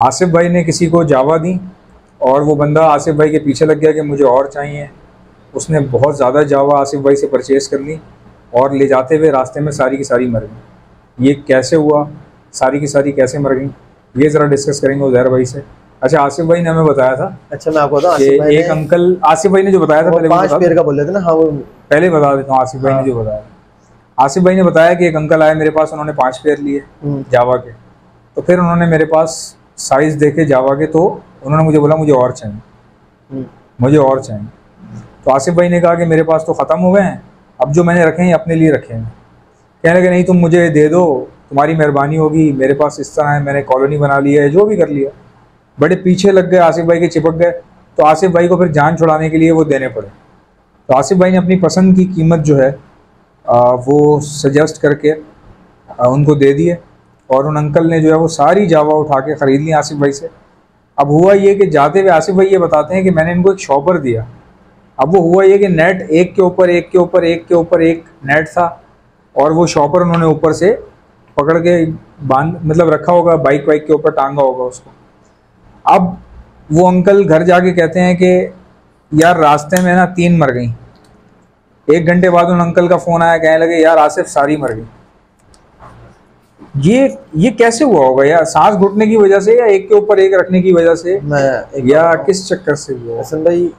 आसिफ भाई ने किसी को जावा दी और वो बंदा आसिफ भाई के पीछे लग गया कि मुझे और चाहिए। उसने बहुत ज़्यादा जावा आसिफ भाई से परचेज कर ली और ले जाते हुए रास्ते में सारी की सारी मर गई। ये कैसे हुआ? सारी की सारी कैसे मर गई? ये ज़रा डिस्कस करेंगे उजैर भाई से। अच्छा आसिफ भाई ने हमें बताया था अच्छा मैं आपको बताऊँ एक अंकल आसिफ भाई ने जो बताया था पहले पाँच पेड़ का बोल रहे थे ना हाँ वो पहले बता देता हूँ आसिफ भाई ने हाँ। जो बताया आसिफ भाई ने बताया कि एक अंकल आए मेरे पास उन्होंने पाँच पेयर लिए हम्म, जावा के। तो फिर उन्होंने मेरे पास साइज़ देखे जावा के तो उन्होंने मुझे बोला मुझे और चाहिए। हम्म, मुझे और चाहिए। तो आसिफ भाई ने कहा कि मेरे पास तो ख़त्म हो गए हैं अब जो मैंने रखे हैं अपने लिए रखे हैं। कहने लगे नहीं तुम मुझे दे दो तुम्हारी मेहरबानी होगी मेरे पास इस तरह है मैंने कॉलोनी बना ली है जो भी कर लिया। बड़े पीछे लग गए आसिफ भाई के चिपक गए। तो आसिफ भाई को फिर जान छुड़ाने के लिए वो देने पड़े। तो आसिफ भाई ने अपनी पसंद की कीमत जो है आ, वो सजेस्ट करके आ, उनको दे दिए। और उन अंकल ने जो है वो सारी जावा उठा के ख़रीद ली आसिफ भाई से। अब हुआ ये कि जाते हुए आसिफ भाई ये बताते हैं कि मैंने इनको एक शॉपर दिया। अब वो हुआ ये कि नेट एक के ऊपर, एक के ऊपर, एक के ऊपर, एक नेट था और वो शॉपर उन्होंने ऊपर से पकड़ के बाँध मतलब रखा होगा, बाइक वाइक के ऊपर टांगा होगा उसको। अब वो अंकल घर जाके कहते हैं कि यार रास्ते में ना तीन मर गई। एक घंटे बाद उन अंकल का फ़ोन आया, कहने लगे, यार आसिफ सारी मर गई। ये ये कैसे हुआ होगा? यार सांस घुटने की वजह से या एक के ऊपर एक रखने की वजह से? मैं या किस चक्कर से हुआ? हसन भाई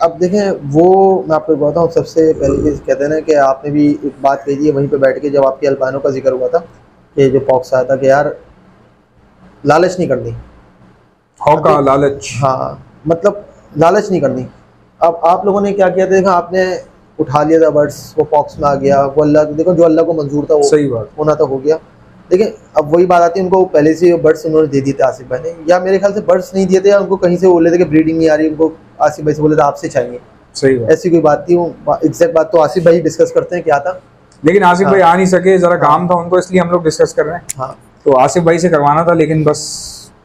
अब देखें वो मैं आपको बताता हूँ सबसे पहली चीज़ कहते हैं ना कि आपने भी एक बात कही थी वहीं पे बैठ के जब आपके अल्पाइनों का ज़िक्र हुआ था कि जो पॉक्स आया था कि यार लालच नहीं करनी। हौका लालच? हाँ मतलब लालच नहीं करनी। अब आप लोगों ने क्या किया था? देखो आपने उठा लिया था बर्ड्स वो पॉक्स में आ गया वो अल्लाह देखो जो अल्लाह को मंजूर था वो सही बात। होना तो हो गया। देखिए अब वही बात आती है उनको पहले से बर्ड्स उन्होंने दे दिए थे आसिफ भाई ने। या मेरे ख्याल से बर्ड्स नहीं दिए थे या उनको कहीं से बोले थे कि ब्रीडिंग नहीं आ रही उनको आसिफ भाई से बोले थे आपसे चाहिए। सही बात। ऐसी कोई बात थी वो एग्जैक्ट बात तो आसिफ भाई डिस्कस करते हैं क्या था। लेकिन आसिफ हाँ। भाई आ नहीं सके जरा काम था उनको इसलिए हम लोग डिस्कस कर रहे हैं। हाँ। तो आसिफ भाई से करवाना था लेकिन बस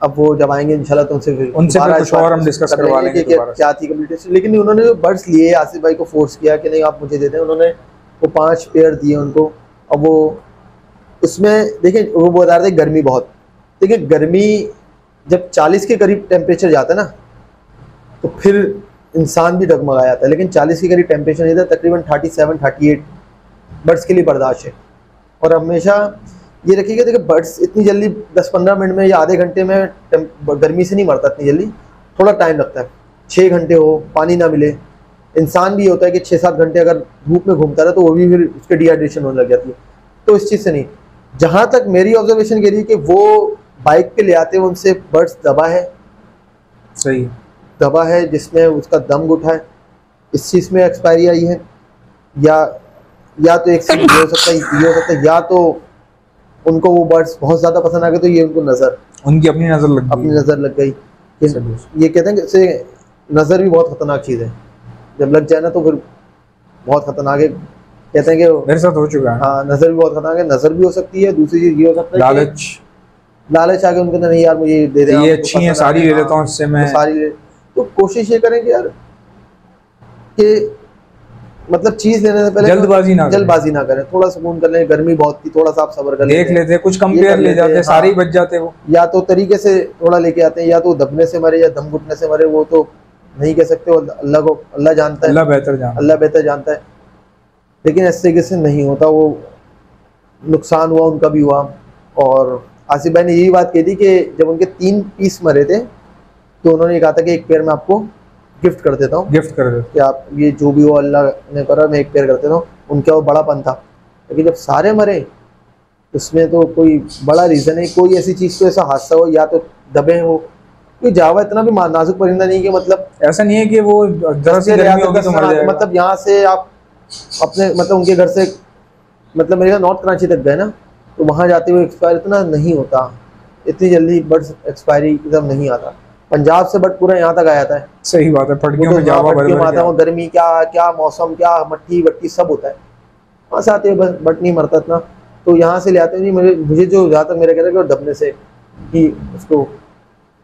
अब वो जब आएँगे इंशाल्लाह तो उनसे फिर उनसे फिर कुछ और हम कर करवा लेंगे। क्या थी लेकिन उन्होंने जो बर्ड्स लिए आसिफ भाई को फोर्स किया कि नहीं आप मुझे दे दें उन्होंने वो पाँच पेयर दिए उनको। अब वो उसमें देखिए वो बता रहे थे गर्मी बहुत। देखिए गर्मी जब 40 के करीब टेम्परेचर जाता है ना तो फिर इंसान भी डगमगा जाता है। लेकिन 40 के करीब टेम्परेचर नहीं था तकरीबन 37 38 बर्ड्स के लिए बर्दाश्त है। और हमेशा ये रखिएगा देखिए बर्ड्स इतनी जल्दी 10-15 मिनट में या आधे घंटे में गर्मी से नहीं मरता इतनी जल्दी। थोड़ा टाइम लगता है। छः घंटे हो पानी ना मिले। इंसान भी होता है कि छः सात घंटे अगर धूप में घूमता रहे तो वो भी फिर उसके डिहाइड्रेशन होने लग जाती है। तो इस चीज़ से नहीं। जहाँ तक मेरी ऑब्जर्वेशन कह रही है कि वो बाइक पे ले आते हैं उनसे बर्ड्स दबा है। सही। दबा है जिसमें उसका दम घुटा है। इस चीज़ में एक्सपायरी आई है। या या तो एक हो सकता है ये हो सकता है या तो उनको वो बर्ड्स बहुत ज़्यादा पसंद आ गए तो ये उनको नज़र उनकी अपनी नज़र लग अपनी नज़र लग गई। ये कहते हैं कि नज़र भी बहुत ख़तरनाक चीज़ है। जब लग जाए ना तो फिर बहुत ख़तरनाक है। कहते हैं कि मेरे साथ हो चुका है। हाँ नज़र भी बहुत खतरनाक है। नज़र भी हो सकती है। दूसरी चीज़ ये हो सकता है लालच। लालच आके उनके अंदर नहीं यार मुझे दे दे ये अच्छी हैं सारी ले लेता हूँ इससे मैं तो सारी तो कोशिश ये करें कि यार कि मतलब चीज़ लेने से पहले जल्दबाजी ना जल्दबाजी ना करें। थोड़ा सुकून कर लें गर्मी बहुत थी थोड़ा सा आप सब्र कर देख लेते हैं। कुछ कंपेयर ले जाते हैं, सारे ही हाँ। बच जाते वो। या तो तरीके से थोड़ा लेके आते हैं या तो दबने से मरे या दम घुटने से मरे वो तो नहीं कह सकते अल्लाह को अल्लाह जानता है। अल्लाह बेहतर जान अल्लाह बेहतर जानता है। लेकिन इस तरीके से नहीं होता वो नुकसान हुआ उनका भी हुआ। और आसिफ भाई ने यही बात कही थी कि जब उनके तीन पीस मरे थे तो उन्होंने कहा था कि एक पेयर में आपको गिफ्ट कर देता हूँ। गिफ्ट कर देते कि आप ये जो भी हो अल्लाह ने करा मैं एक पेयर कर देता हूँ। उनका वो बड़ापन था। लेकिन जब सारे मरे उसमें तो कोई बड़ा रीज़न है कोई ऐसी चीज़ तो ऐसा हादसा हो या तो दबे हो। कोई जावा इतना भी नाजुक परिंदा नहीं कि मतलब ऐसा नहीं है कि वो तो मतलब यहाँ से आप अपने मतलब उनके घर से मतलब मेरे ख्याल नॉर्थ कराची तक गए ना तो वहाँ जाते हुए एक्सपायर इतना नहीं होता। इतनी जल्दी बर्ड्स एक्सपायरी एकदम नहीं आता। पंजाब से बट पूरा यहाँ तक आया था। सही बात है फटकियों तो में जावा भर भर आता है, के गर्मी क्या क्या मौसम क्या मट्टी वट्टी सब होता है। वहाँ से आते हैं बस बट नहीं मरता इतना। तो यहाँ से ले आते हैं नहीं मुझे मुझे जो तक मेरा कहता है कि दबने से ही उसको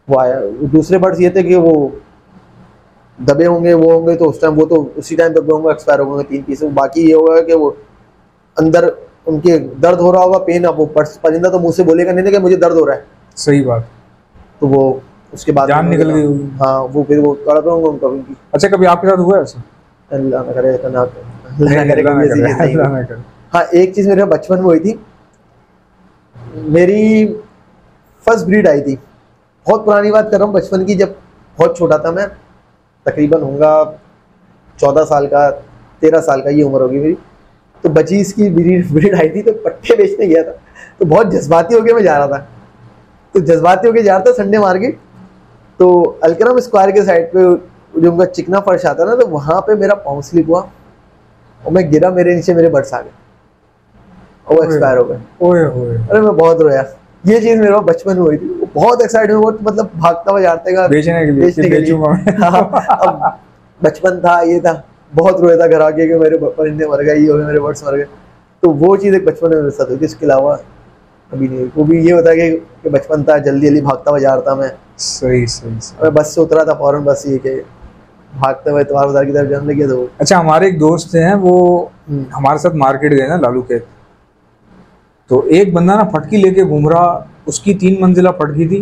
वो आया। दूसरे बर्ड्स ये थे कि वो दबे होंगे वो होंगे तो उस टाइम वो तो उसी टाइम दबे होंगे एक्सपायर होंगे तीन पीस बाकी ये होगा कि वो अंदर उनके दर्द हो रहा होगा पेन अब वो परिंदा तो मुँह से बोलेगा नहीं ना कि मुझे दर्द हो रहा है। सही बात। तो वो उसके बाद जान निकल गई होगी। हाँ वो फिर वो तड़प रहा हूँ उनका उनकी अच्छा कभी आपके साथ हुआ है ऐसा? अल्लाह ना करे ऐसा ना करे। हो। एक चीज़ मेरे बचपन में हुई थी। मेरी फ़र्स्ट ब्रीड आई थी। बहुत पुरानी बात कर रहा हूँ बचपन की जब बहुत छोटा था मैं तकरीबन होऊँगा चौदह साल का तेरह साल का ये उम्र होगी मेरी। तो बचीज की ब्रीड ब्रीड आई थी तो पट्टे बेचने गया था। तो बहुत जज्बाती होके मैं जा रहा था। तो जज्बाती होके जा रहा था संडे मार्केट तो अलकरम स्क्वायर के साइड पे जो उनका चिकना फर्श आता ना तो वहाँ पे मेरा पाँव स्लिप हुआ और मैं गिरा मेरे नीचे मेरे बर्ड्स आ गए। और वो एक्सपायर हो गए। अरे मैं बहुत रोया। ये चीज़ मेरे पास बचपन में हुई थी। बहुत एक्साइटेड हुआ मतलब भागता हुआ जाते का बेचने के लिए बेचने के लिए। हाँ, बचपन था ये था। बहुत रोया था घर आके कि मेरे परिंदे मर गए ये हो गए मेरे बर्ड्स मर गए। तो वो चीज़ एक बचपन में मेरे साथ हुई थी। इसके अलावा अभी नहीं वो भी ये होता है कि, कि बचपन था जल्दी जल्दी भागता हुआ जा रहा था मैं। सही सही सही। मैं बस से उतरा था फ़ौरन बस ये कि भागते हुए इतवार बाज़ार की तरफ़ जाने लगे तो अच्छा हमारे एक दोस्त हैं वो हम्म, हमारे साथ मार्केट गए ना लालू के तो एक बंदा ना फटकी लेके घूम रहा उसकी तीन मंजिला फटकी थी।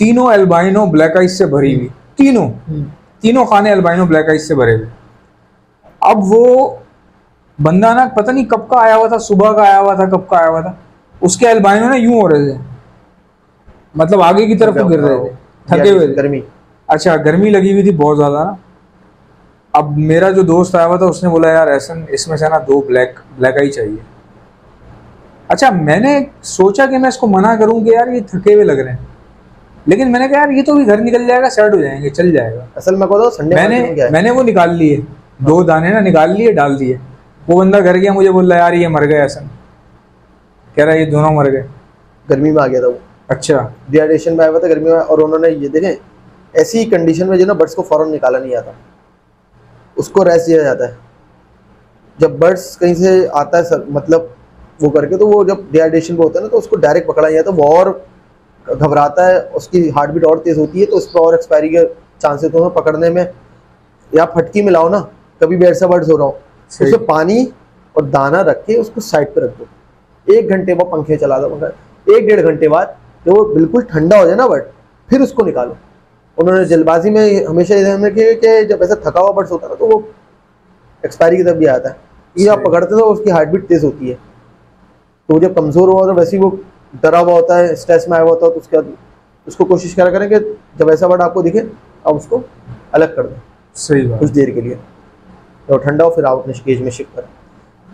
तीनों एल्बाइनो ब्लैक आइस से भरी हुई। तीनों। हम्म, तीनों खाने एल्बाइनो ब्लैक आइस से भरे हुए। अब वो बंदा ना पता नहीं कब का आया हुआ था सुबह का आया हुआ था कब का आया हुआ था। उसके अल्बाइनो ना यूँ हो रहे थे। मतलब आगे की तरफ़ गिर रहे थे। थके हुए गर्मी। अच्छा गर्मी लगी हुई थी बहुत ज़्यादा ना। अब मेरा जो दोस्त आया हुआ था उसने बोला यार ऐसा इसमें से ना दो ब्लैक ब्लैक आई चाहिए। अच्छा मैंने सोचा कि मैं इसको मना करूँ कि यार ये थके हुए लग रहे हैं। लेकिन मैंने कहा यार ये तो भी घर निकल जाएगा सेट हो जाएँगे चल जाएगा। असल में संडे मैंने है? मैंने वो निकाल लिए दो दाने ना निकाल लिए डाल दिए। वो बंदा घर गया मुझे बोल रहा यार ये मर गए ऐसा कह रहा है ये दोनों मर गए। गर्मी में आ गया था वो। अच्छा। डिहाइड्रेशन में आया हुआ था गर्मी में और उन्होंने ये देखें ऐसी कंडीशन में जो ना बर्ड्स को फ़ौरन निकाला नहीं आता। उसको रेस्ट दिया जाता है। जब बर्ड्स कहीं से आता है सर मतलब वो करके तो वो जब डिहाइड्रेशन पे होता है ना तो उसको डायरेक्ट पकड़ा नहीं जाता वो और घबराता है उसकी हार्ट बीट और तेज होती है तो उस पर और एक्सपायरी के चांसेस होते हैं पकड़ने में या फटकी में लाओ ना कभी भी ऐसा बर्ड्स हो रहा हो उसमें पानी और दाना रख के उसको साइड पे रख दो। एक घंटे बाद पंखे चला दो पंखा एक डेढ़ घंटे बाद जब वो बिल्कुल ठंडा हो जाए ना बर्ड फिर उसको निकालो। उन्होंने जल्दबाजी में हमेशा ध्यान रखे कि जब ऐसा थका हुआ बर्ड्स होता है ना तो वो एक्सपायरी की तरफ़ भी आता है। ये आप पकड़ते हो तो उसकी हार्ट बीट तेज होती है। तो जब कमज़ोर हुआ तो वैसे ही वो डरा हुआ होता है स्ट्रेस में आया हुआ होता है तो उसके बाद उसको कोशिश करा करें कि जब ऐसा बर्ड आपको दिखे आप उसको अलग कर दो। सही कुछ देर के लिए। तो ठंडा हो फिर आप अपने केज में शिफ्ट करें।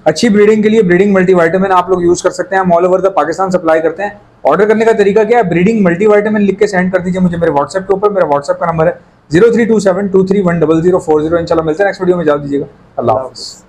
अच्छी ब्रीडिंग के लिए ब्रीडिंग मल्टीवाइटामिन आप लोग यूज़ कर सकते हैं, हम all over the Pakistan supply करते हैं। ऑर्डर करने का तरीका क्या है? ब्रीडिंग मल्टीवाइटामिन लिख के सेंड कर दीजिए मुझे मेरे व्हाट्सएप के ऊपर, मेरा व्हाट्सएप का नंबर है zero three two seven two three one double zero four zero इंशाल्लाह मिलते हैं नेक्स्ट वीडियो में जा दीजिएगा। अल्लाह हाफिज़।